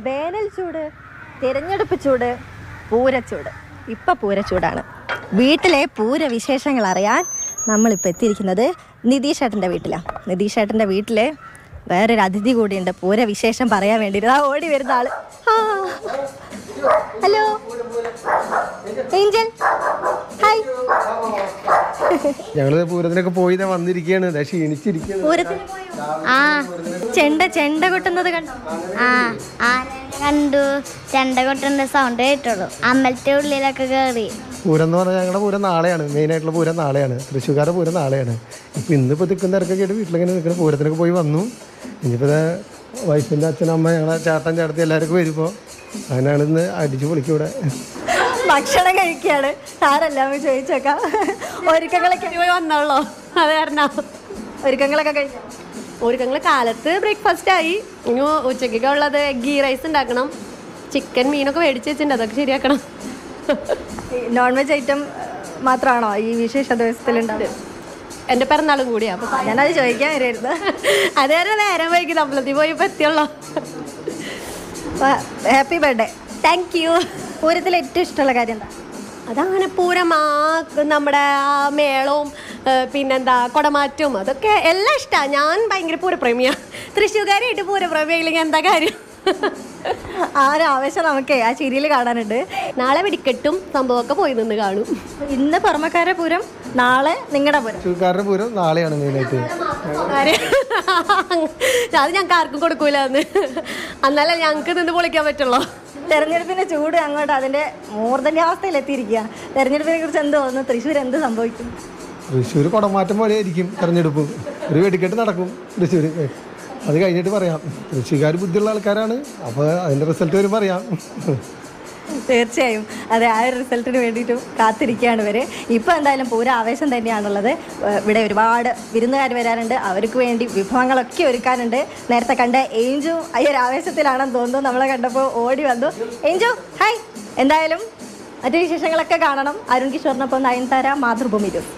വേനൽ ചൂട് തിരഞ്ഞെടുപ്പ് ചൂട് പൂരച്ചൂട്. ഇപ്പൊ പൂരച്ചൂടാണ്. വീട്ടിലെ പൂരവിശേഷങ്ങൾ അറിയാൻ നമ്മളിപ്പോൾ എത്തിയിരിക്കുന്നത് നിതീഷ് ഏട്ടന്റെ വീട്ടിലാണ് നിതീഷ് ഏട്ടന്റെ വീട്ടിൽ വേറൊരു അതിഥി കൂടിയുണ്ട്. പൂരവിശേഷം പറയാൻ വേണ്ടിയിട്ട് ആ ഓടി വരുന്ന ആൾ. ഹലോ. ഏഞ്ചൽ. ഹായ്. ഞങ്ങൾ പൂരത്തിനൊക്കെ പോയി വന്നിരിക്കാണ് വന്നിരിക്കുകയാണ് ദേ ക്ഷീണിച്ചിരിക്കുകയാണ് ആ ചെണ്ട ചെണ്ട കൊട്ടുന്നത് കണ്ടോ. ആ ആ കണ്ടു. ചെണ്ട കൊട്ടുന്ന സൗണ്ട് കേട്ടുള്ളൂ. അമ്പലത്തെ ഉള്ളിലൊക്കെ കേറി. പൂരം എന്ന് പറഞ്ഞാൽ ഞങ്ങളുടെ പൂരം നാളെയാണ്. മെയിൻ ആയിട്ടുള്ള പൂരം നാളെയാണ്. തൃശ്ശൂർക്കാരുടെ പൂരം നാളെയാണ്. ഇപ്പം ഇന്നിപ്പോൾ തിക്കുന്ന ഇറക്കൊക്കെ ആയിട്ട് വീട്ടിലിങ്ങനെ നിൽക്കുന്ന പൂരത്തിനൊക്കെ പോയി വന്നു. ഇനിയിപ്പോൾ വൈഫിന്റെ വൈഫിന്റെ അച്ഛനും അമ്മ ഞങ്ങളെ ചേട്ടൻ ചേട്ടത്തി എല്ലാവർക്കും വരുമ്പോൾ അങ്ങനെയാണ് ഇന്ന് അടിച്ചു പൊളിക്കൂടെ. ഭക്ഷണം കഴിക്കുകയാണ് ആരെല്ലാം ചോദിച്ചേക്കാം. ഒരുക്കങ്ങളൊക്കെ പോയി വന്നോളോ. അത് കാരണം ഒരുക്കങ്ങളൊക്കെ കഴിഞ്ഞു. ഒരുക്കങ്ങൾ കാലത്ത് ബ്രേക്ക്ഫാസ്റ്റ് ആയി. ഇനി ഉച്ചക്കൊക്കെ ഉള്ളത് ഗീ റൈസ് ഉണ്ടാക്കണം. ചിക്കൻ മീനൊക്കെ മേടിച്ച് വെച്ചിട്ടുണ്ട്. അതൊക്കെ ശരിയാക്കണം. നോൺ വെജ് ഐറ്റം മാത്രമാണോ ഈ വിശേഷ ദിവസത്തിലുണ്ടാവും എന്റെ പിറന്നാളും കൂടിയാ. അപ്പൊ ഞാനത് ചോദിക്കാൻ വരുമായിരുന്നു അതേറെ നേരം വൈകി അമ്പലത്തിൽ പോയി എത്തിയുള്ളോ. ഹാപ്പി ബർത്ത്ഡേ താങ്ക് യു പൂരത്തിൽ ഏറ്റവും ഇഷ്ടമുള്ള കാര്യം എന്താ? അതങ്ങനെ പൂരം ആ നമ്മുടെ ആ മേളവും പിന്നെന്താ കൊടമാറ്റവും അതൊക്കെ എല്ലാം ഇഷ്ടമാണ് ഞാൻ ഭയങ്കര പൂരപ്രേമിയാണ് തൃശ്ശൂർക്കാരായിട്ട് പൂരപ്രേമിയില്ലെങ്കിൽ എന്താ കാര്യം? ആ ഒരു ആവേശം നമുക്കേ ആ ചിരിയിൽ കാണാനുണ്ട്. നാളെ വെടിക്കെട്ടും സംഭവമൊക്കെ പോയി നിന്ന് കാണും. ഇന്ന് പറമക്കാരെ പൂരം നാളെ നിങ്ങളുടെ പൂരം. തൃശ്ശൂർക്കാരുടെ പൂരം നാളെയാണ് മെയിനായിട്ട്? അത് ഞങ്ങൾക്ക് ആർക്കും കൊടുക്കൂലെന്ന്. എന്നാലേ ഞങ്ങൾക്ക് നിന്ന് പൊളിക്കാൻ പറ്റുള്ളൂ. തെരഞ്ഞെടുപ്പിന്റെ ചൂട് അങ്ങോട്ട് അതിന്റെ മൂർധന്യാവസ്ഥയിൽ എത്തിയിരിക്കുക തെരഞ്ഞെടുപ്പിനെ കുറിച്ച് എന്ത് തോന്നുന്നു? തൃശ്ശൂർ എന്ത് സംഭവിക്കും? തൃശ്ശൂർ കുടമാറ്റം പോലെ ആയിരിക്കും തെരഞ്ഞെടുപ്പ്. ഒരു വെടിക്കെട്ട് നടക്കും തൃശ്ശൂർ അത് കഴിഞ്ഞിട്ട് പറയാം. തൃശ്ശൂർക്കാർ ബുദ്ധിയുള്ള ആൾക്കാരാണ്. അപ്പോൾ അതിന്റെ റിസൾട്ട് വരും അറിയാം തീർച്ചയായും. അതെ ആ ഒരു റിസൾട്ടിന് വേണ്ടിയിട്ടും കാത്തിരിക്കുകയാണ് ഇവർ ഇപ്പോൾ എന്തായാലും പൂര ആവേശം തന്നെയാണുള്ളത്. ഇവിടെ ഒരുപാട് വിരുന്നുകാർ വരാറുണ്ട്. അവർക്ക് വേണ്ടി വിഭവങ്ങളൊക്കെ ഒരുക്കാനുണ്ട്. നേരത്തെ കണ്ട ഏഞ്ചു ഈ ഒരു ആവേശത്തിലാണെന്ന് തോന്നുന്നു. നമ്മളെ കണ്ടപ്പോൾ ഓടി വന്നു. ഏഞ്ചു ഹായ് എന്തായാലും മറ്റു വിശേഷങ്ങളൊക്കെ കാണണം. അരുൺ കിഷോറിനൊപ്പം നയൻതാര മാതൃഭൂമി ന്യൂസ്.